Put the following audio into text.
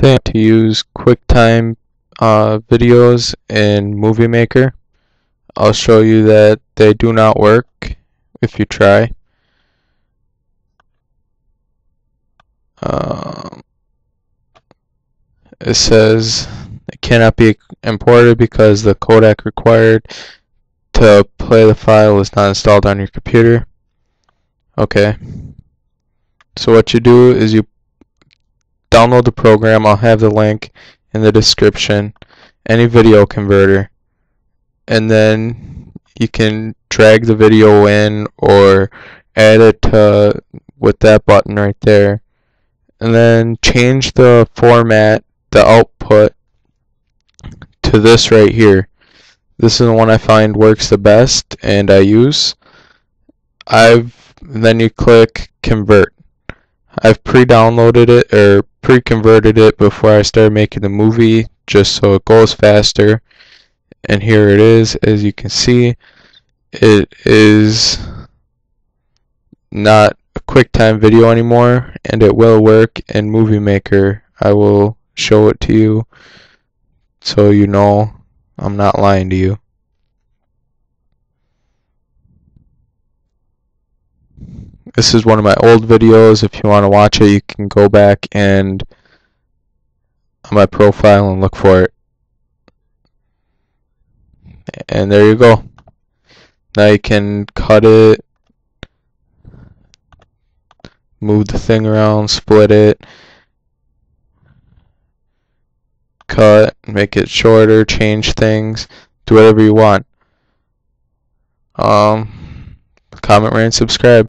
To use QuickTime uh, videos in Movie Maker. I'll show you that they do not work if you try. Um, it says it cannot be imported because the codec required to play the file is not installed on your computer. Okay. So what you do is you download the program. I'll have the link in the description. Any video converter. And then you can drag the video in or add it to, with that button right there. And then change the format, the output, to this right here. This is the one I find works the best and I use. I've then you click convert. I've pre-downloaded it or pre-converted it before I started making the movie just so it goes faster. And here it is, as you can see, it is not a QuickTime video anymore, and it will work in Movie Maker. I will show it to you so you know I'm not lying to you. This is one of my old videos. If you want to watch it, you can go back and on my profile and look for it. And there you go. Now you can cut it, move the thing around, split it, cut, make it shorter, change things, do whatever you want. Um, comment, rate, and subscribe.